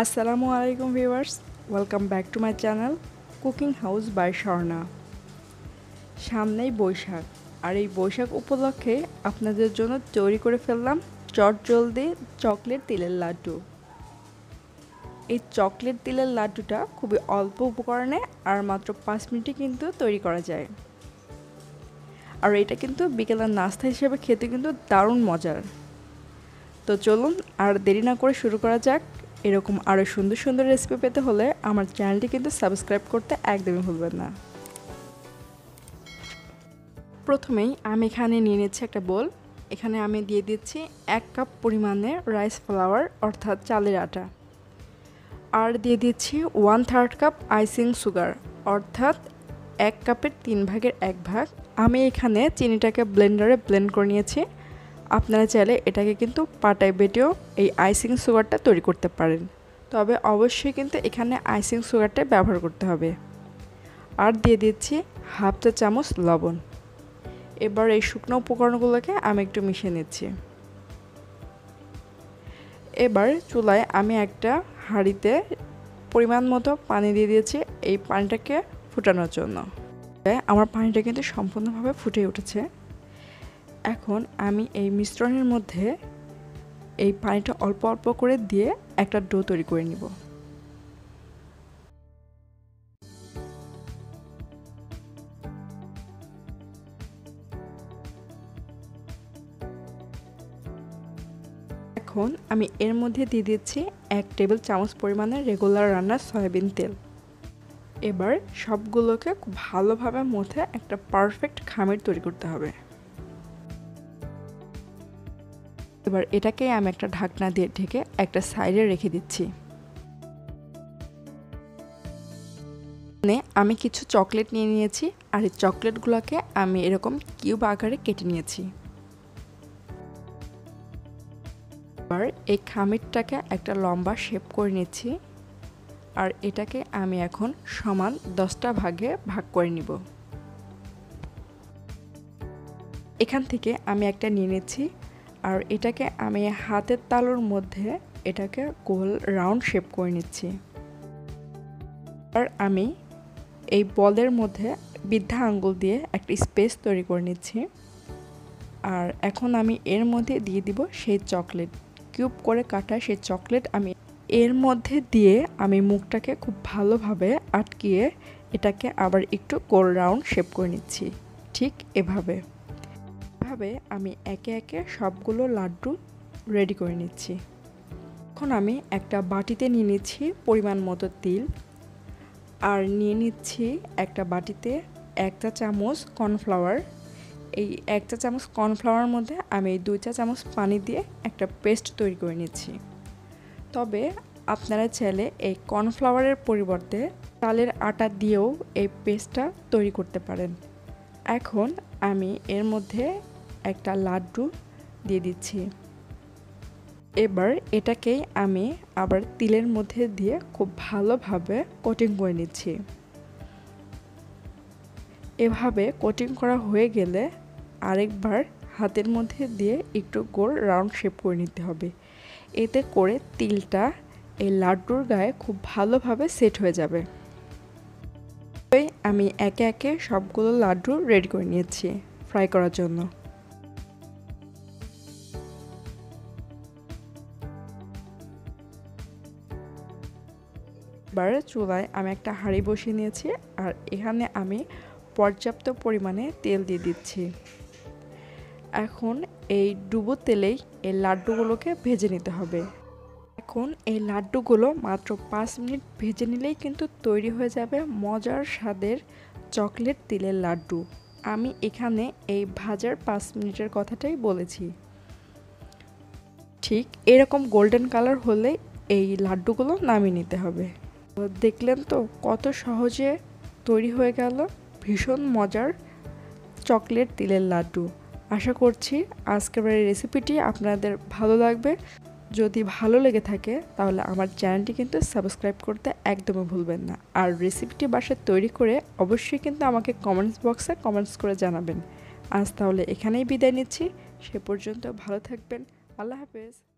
আসসালামু আলাইকুম viewers, welcome back to my channel cooking house by Swarna. সামনেই বৈশাখ, আর এই বৈশাখ উপলক্ষে আপনাদের জন্য তৈরি করে ফেললাম চট জলদি চকলেট তিলের লাড্ডু। এই চকলেট তিলের লাড্ডুটা খুবই অল্প উপকরণে আর মাত্র পাঁচ মিনিটে কিন্তু তৈরি করা যায়। আর এটা কিন্তু বিকেলের নাস্তা হিসেবে খেতে কিন্তু দারুণ মজার। তো চলুন আর দেরি না করে শুরু করা যাক এরকম আরও সুন্দর সুন্দর রেসিপি পেতে হলে আমার চ্যানেলটি কিন্তু সাবস্ক্রাইব করতে একদমই ভুলবেন না। প্রথমেই আমি এখানে নিয়ে নিচ্ছি একটা বোল এখানে আমি দিয়ে দিচ্ছি এক কাপ পরিমাণে রাইস ফ্লাওয়ার অর্থাৎ চালের আটা। আর দিয়ে দিচ্ছি one third cup icing sugar অর্থাৎ এক কাপের তিন ভাগের এক ভাগ। আমি এখানে চিনিটাকে ব্লেন্ডারে ব্লেন্ড করে নিয়েছি। আপনারা চাইলে এটাকে কিন্তু পাটায় বেটেও এই আইসিং সুগারটা তৈরি করতে পারেন। তবে অবশ্যই কিন্তু এখানে আইসিং সুগারটা ব্যবহার করতে হবে। আর দিয়ে দিচ্ছি হাফ চা চামচ লবণ। এবার এই শুকনো উপকরণগুলোকে আমি একটু মিশিয়ে নিচ্ছি। এবার চুলায় আমি একটা হাঁড়িতে পরিমাণ মতো পানি দিয়ে দিয়েছি এই পানিটাকে ফুটানোর জন্য। আমার পানিটা কিন্তু সম্পূর্ণভাবে ফুটে উঠেছে। এখন আমি এই মিশ্রণের মধ্যে এই পানিটা অল্প অল্প করে দিয়ে একটা ডো তৈরি করে নিব। এখন আমি এর মধ্যে দিয়ে দিচ্ছি এক টেবিল চামচ পরিমাণে রেগুলার রান্নার সয়াবিন তেল। এবার সবগুলোকে খুব ভালোভাবে মধ্যে একটা পারফেক্ট খামির তৈরি করতে হবে। এবার এটাকে আমি একটা ঢাকনা দিয়ে ঢেকে একটা সাইডে রেখে দিচ্ছি। মানে আমি কিছু চকলেট নিয়ে নিয়েছি আর এই চকলেটগুলোকে আমি এরকম কিউব আকারে কেটে নিয়েছি। এবার এই খামিরটাকে একটা লম্বা শেপ করে নিচ্ছি আর এটাকে আমি এখন সমান দশটা ভাগে ভাগ করে নিব। এখান থেকে আমি একটা নিয়ে নিচ্ছি আর এটাকে আমি হাতের তালুর মধ্যে এটাকে গোল রাউন্ড শেপ করে নিচ্ছি। আর আমি এই বলের মধ্যে বৃদ্ধা আঙ্গুল দিয়ে একটা স্পেস তৈরি করে নিচ্ছি। আর এখন আমি এর মধ্যে দিয়ে দিব সেই চকলেট। কিউব করে কাটা সেই চকলেট আমি এর মধ্যে দিয়ে আমি মুখটাকে খুব ভালোভাবে আটকিয়ে এটাকে আবার একটু গোল রাউন্ড শেপ করে নিচ্ছি। ঠিক এভাবে। এভাবে আমি একে একে সবগুলো লাড্ডু রেডি করে নিচ্ছি। এখন আমি একটা বাটিতে নিয়ে নিচ্ছি পরিমাণ মতো তিল আর নিয়ে নিচ্ছি একটা বাটিতে এক চা চামচ কর্নফ্লাওয়ার। এই এক চা চামচ কর্নফ্লাওয়ার মধ্যে আমি দুই চা চামচ পানি দিয়ে একটা পেস্ট তৈরি করে নিচ্ছি। তবে আপনারা চাইলে এই কর্নফ্লাওয়ারের পরিবর্তে চালের আটা দিয়েও এই পেস্টটা তৈরি করতে পারেন। এখন আমি এর মধ্যে একটা লাড্ডু দিয়ে দিচ্ছি। এবার এটাকেই আমি আবার তিলের মধ্যে দিয়ে খুব ভালোভাবে কোটিং করে নিচ্ছি। এভাবে কোটিং করা হয়ে গেলে আরেকবার হাতের মধ্যে দিয়ে একটু গোল রাউন্ড শেপ করে নিতে হবে। এতে করে তিলটা এই লাড্ডুর গায়ে খুব ভালোভাবে সেট হয়ে যাবে। আমি একে একে সবগুলো লাড্ডু রেডি করে নিয়েছি ফ্রাই করার জন্য। এবার চুলায় আমি একটা হাঁড়ি বসিয়ে নিয়েছি আর এখানে আমি পর্যাপ্ত পরিমাণে তেল দিয়ে দিচ্ছি। এখন এই ডুবো তেলেই এই লাড্ডুগুলোকে ভেজে নিতে হবে। এখন এই লাড্ডুগুলো মাত্র পাঁচ মিনিট ভেজে নিলেই কিন্তু তৈরি হয়ে যাবে মজার স্বাদের চকলেট তিলের লাড্ডু। আমি এখানে এই ভাজার পাঁচ মিনিটের কথাটাই বলেছি। ঠিক এরকম গোল্ডেন কালার হলে এই লাড্ডুগুলো নামিয়ে নিতে হবে। দেখলেন তো কত সহজে তৈরি হয়ে গেল ভীষণ মজার চকলেট তিলের লাড্ডু। আশা করছি আজকের রেসিপিটি আপনাদের ভালো লাগবে। যদি ভালো লেগে থাকে তাহলে আমার চ্যানেলটি কিন্তু সাবস্ক্রাইব করতে একদমই ভুলবেন না। আর রেসিপিটি বাসায় তৈরি করে অবশ্যই কিন্তু আমাকে কমেন্টস বক্সে কমেন্টস করে জানাবেন। আজ তাহলে এখানেই বিদায় নিচ্ছি। সে পর্যন্ত ভালো থাকবেন। আল্লাহ হাফেজ।